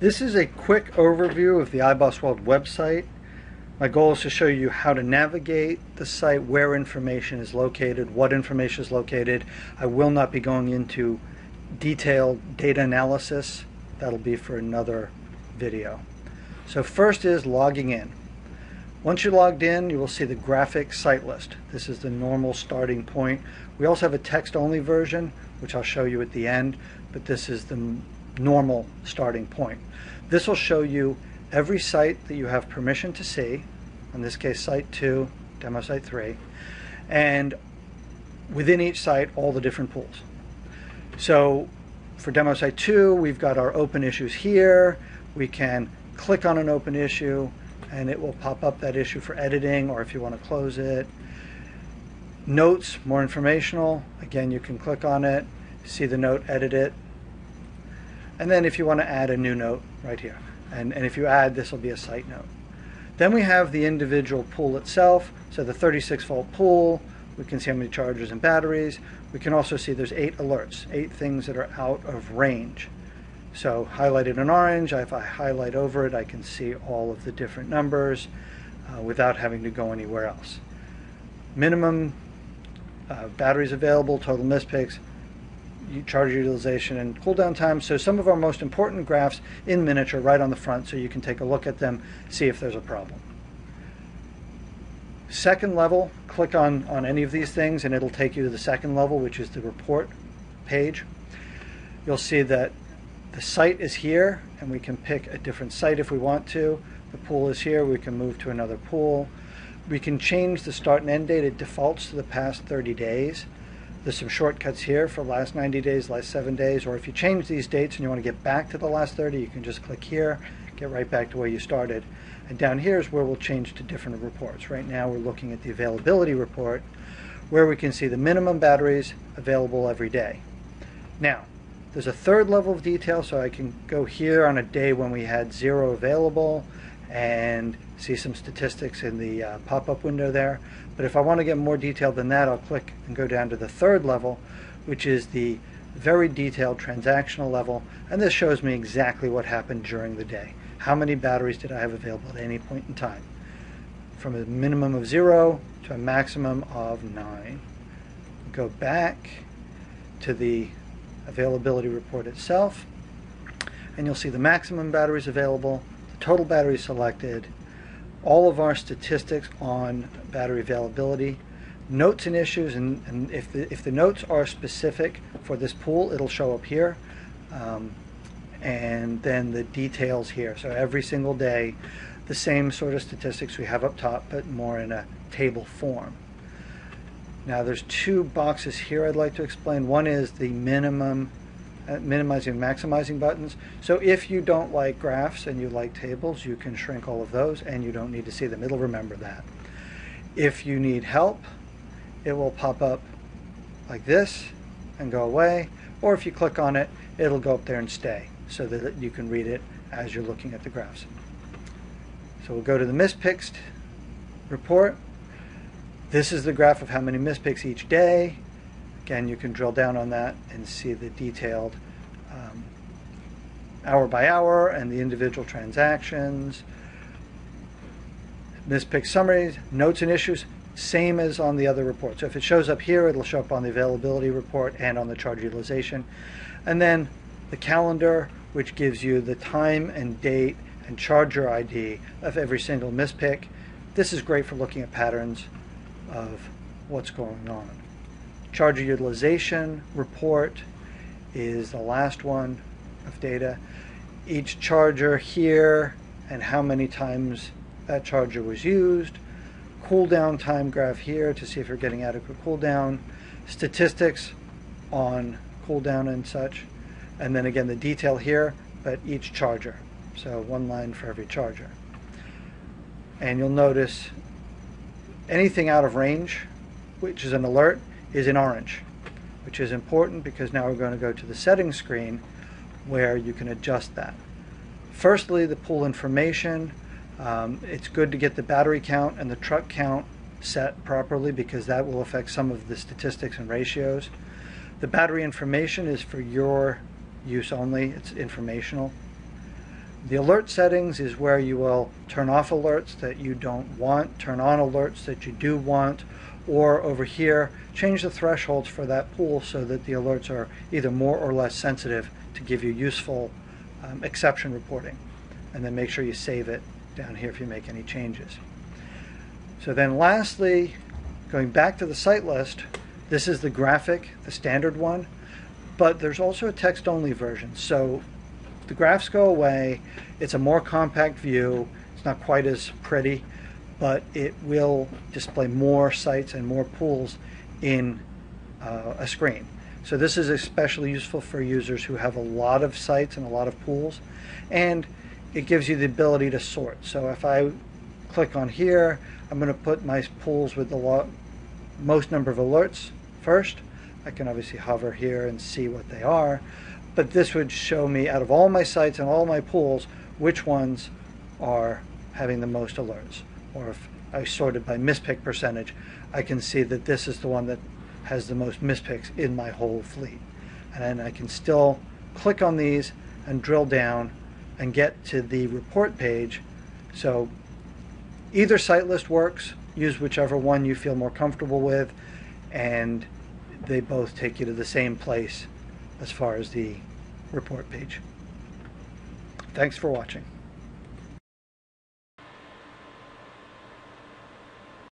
This is a quick overview of the iBOSworld website. My goal is to show you how to navigate the site, where information is located, what information is located. I will not be going into detailed data analysis. That'll be for another video. So first is logging in. Once you're logged in, you will see the graphic site list. This is the normal starting point. We also have a text-only version, which I'll show you at the end, but this is the normal starting point. This will show you every site that you have permission to see, in this case site 2, demo site 3, and within each site all the different pools. So for demo site 2 we've got our open issues here, we can click on an open issue and it will pop up that issue for editing or if you want to close it. Notes, more informational, again you can click on it, see the note, edit it, and then if you want to add a new note right here. And, and if you add, this will be a site note. Then we have the individual pool itself. So the 36 volt pool, we can see how many chargers and batteries. We can also see there's eight alerts, eight things that are out of range. So highlighted in orange, if I highlight over it, I can see all of the different numbers uh, without having to go anywhere else. Minimum uh, batteries available, total mispicks, charge utilization and cooldown time. So some of our most important graphs in miniature right on the front so you can take a look at them, see if there's a problem. Second level, click on, on any of these things and it'll take you to the second level, which is the report page. You'll see that the site is here and we can pick a different site if we want to. The pool is here, we can move to another pool. We can change the start and end date. It defaults to the past 30 days. There's some shortcuts here for last 90 days, last seven days, or if you change these dates and you want to get back to the last 30, you can just click here, get right back to where you started. And down here is where we'll change to different reports. Right now we're looking at the availability report where we can see the minimum batteries available every day. Now, there's a third level of detail, so I can go here on a day when we had zero available and see some statistics in the uh, pop-up window there. But if I want to get more detailed than that, I'll click and go down to the third level, which is the very detailed transactional level. And this shows me exactly what happened during the day. How many batteries did I have available at any point in time? From a minimum of zero to a maximum of nine. Go back to the availability report itself, and you'll see the maximum batteries available, total batteries selected, all of our statistics on battery availability, notes and issues, and, and if, the, if the notes are specific for this pool, it'll show up here. Um, and then the details here. So every single day, the same sort of statistics we have up top, but more in a table form. Now there's two boxes here I'd like to explain. One is the minimum Uh, minimizing and maximizing buttons. So if you don't like graphs and you like tables, you can shrink all of those and you don't need to see them. It'll remember that. If you need help, it will pop up like this and go away. Or if you click on it, it'll go up there and stay so that you can read it as you're looking at the graphs. So we'll go to the mispicks report. This is the graph of how many mispicks each day. Again, you can drill down on that and see the detailed um, hour by hour and the individual transactions. Mispick summaries, notes and issues, same as on the other report. So if it shows up here, it'll show up on the availability report and on the charge utilization. And then the calendar, which gives you the time and date and charger ID of every single mispick. This is great for looking at patterns of what's going on. Charger utilization report is the last one of data. Each charger here and how many times that charger was used. Cooldown time graph here to see if you're getting adequate cooldown. Statistics on cooldown and such. And then again the detail here, but each charger. So one line for every charger. And you'll notice anything out of range, which is an alert, is in orange, which is important because now we're going to go to the settings screen where you can adjust that. Firstly, the pool information. Um, it's good to get the battery count and the truck count set properly because that will affect some of the statistics and ratios. The battery information is for your use only, it's informational. The alert settings is where you will turn off alerts that you don't want, turn on alerts that you do want, or over here, change the thresholds for that pool so that the alerts are either more or less sensitive to give you useful um, exception reporting. And then make sure you save it down here if you make any changes. So then lastly, going back to the site list, this is the graphic, the standard one, but there's also a text-only version. So the graphs go away. It's a more compact view. It's not quite as pretty, but it will display more sites and more pools in uh, a screen. So this is especially useful for users who have a lot of sites and a lot of pools. And it gives you the ability to sort. So if I click on here, I'm going to put my pools with the most number of alerts first. I can obviously hover here and see what they are but this would show me out of all my sites and all my pools which ones are having the most alerts. Or if I sorted by mispick percentage, I can see that this is the one that has the most mispicks in my whole fleet. And I can still click on these and drill down and get to the report page. So either site list works, use whichever one you feel more comfortable with, and they both take you to the same place as far as the report page. Thanks for watching.